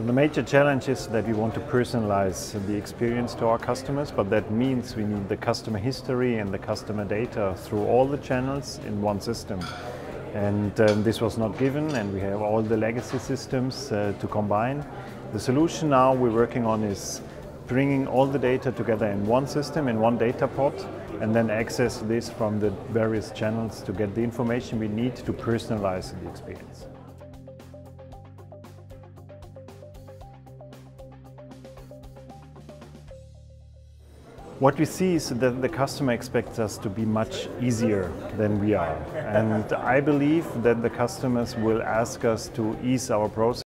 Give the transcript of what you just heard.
So the major challenge is that we want to personalize the experience to our customers, but that means we need the customer history and the customer data through all the channels in one system. And um, this was not given, and we have all the legacy systems uh, to combine. The solution now we're working on is bringing all the data together in one system, in one data pod, and then access this from the various channels to get the information we need to personalize the experience. What we see is that the customer expects us to be much easier than we are. And I believe that the customers will ask us to ease our process